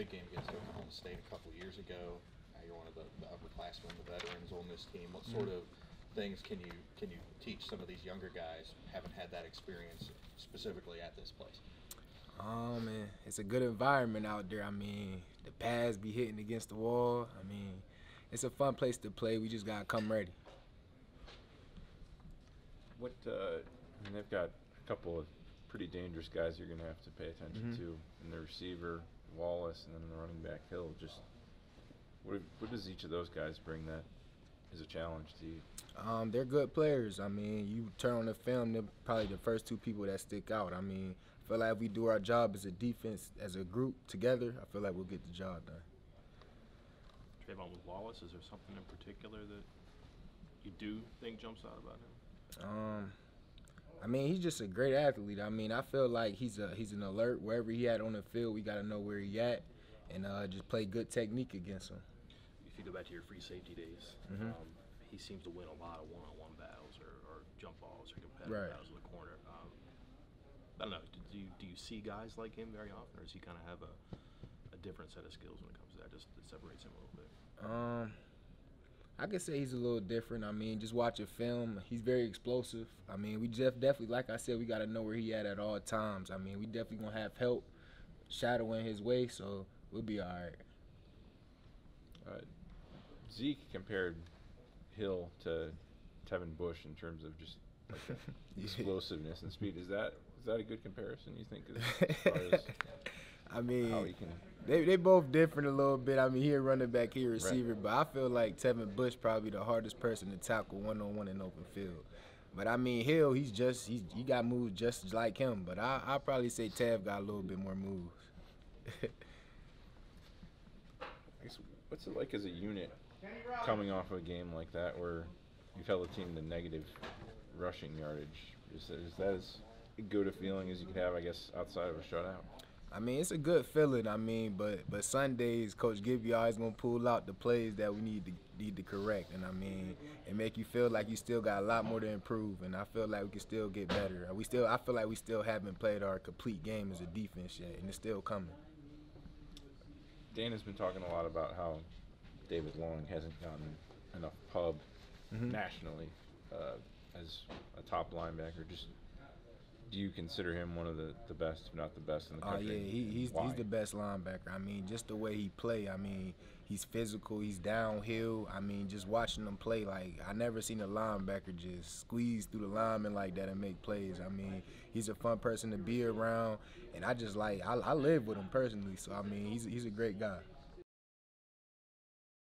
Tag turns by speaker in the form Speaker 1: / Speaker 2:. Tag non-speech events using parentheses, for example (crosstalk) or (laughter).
Speaker 1: big game against Oklahoma State a couple years ago. Now you're one of the, the upperclassmen, the veterans on this team. What sort of things can you can you teach some of these younger guys who haven't had that experience specifically at this place?
Speaker 2: Um, man, it's a good environment out there. I mean, the pads be hitting against the wall. I mean, it's a fun place to play. We just gotta come ready.
Speaker 3: What uh, I mean, they've got a couple of pretty dangerous guys you're going to have to pay attention
Speaker 2: Mhm.
Speaker 3: to, and the receiver Wallace, and then the running back Hill. Just what what does each of those guys bring that is a challenge to you?
Speaker 2: Um, they're good players. I mean, you turn on the film, they're probably the first two people that stick out. I mean, I feel like if we do our job as a defense, as a group together, I feel like we'll get the job done.
Speaker 4: Trayvon with Wallace, is there something in particular that you do think jumps out about him?
Speaker 2: Um, I mean, he's just a great athlete. I mean, I feel like he's a he's an alert wherever he at on the field. We got to know where he at, and uh, just play good technique against him.
Speaker 4: If you go back to your free safety days,
Speaker 2: Mhm.
Speaker 4: um, he seems to win a lot of one-on-one battles or, or jump balls or competitive
Speaker 2: Right.
Speaker 4: battles in the corner. Um, I don't know. Do you do you see guys like him very often, or does he kind of have a, a different set of skills when it comes to that? Just that separates him a little bit.
Speaker 2: Um, I could say he's a little different. I mean, just watching film, he's very explosive. I mean, we just definitely, like I said, we got to know where he at at all times. I mean, we definitely gonna have help shadowing his way, so we'll be all right.
Speaker 3: Uh, Zeke compared Hill to Tevin Bush in terms of just like (laughs)
Speaker 2: Yeah.
Speaker 3: explosiveness and speed. Is that is that a good comparison? You think as far as (laughs)
Speaker 2: I mean,
Speaker 3: how he can?
Speaker 2: They they both different a little bit. I mean, he a running back, he a
Speaker 3: Right.
Speaker 2: receiver, but I feel like Tevin Bush probably the hardest person to tackle one on one in open field. But I mean, Hill, he's just he's he got moves just like him. But I I probably say Tev got a little bit more moves. (laughs)
Speaker 3: I guess, what's it like as a unit coming off of a game like that where you've held a team to negative rushing yardage? Is, is that as good a feeling as you could have, I guess, outside of a shutout?
Speaker 2: I mean, it's a good feeling. I mean, but but Sundays, Coach Gibby always gonna pull out the plays that we need to need to correct, and I mean, it make you feel like you still got a lot more to improve, and I feel like we can still get better. We still, I feel like we still haven't played our complete game as a defense yet, and it's still coming.
Speaker 3: Dan has been talking a lot about how David Long hasn't gotten enough pub
Speaker 2: Mhm.
Speaker 3: nationally uh, as a top linebacker. Just do you consider him one of the, the best, if not the best in the country?
Speaker 2: Oh
Speaker 3: country?
Speaker 2: yeah, he, he's
Speaker 3: Why?
Speaker 2: he's the best linebacker. I mean, just the way he play. I mean, he's physical. He's downhill. I mean, just watching him play, like I never seen a linebacker just squeeze through the lineman like that and make plays. I mean, he's a fun person to be around, and I just like I, I live with him personally. So I mean, he's he's a great guy.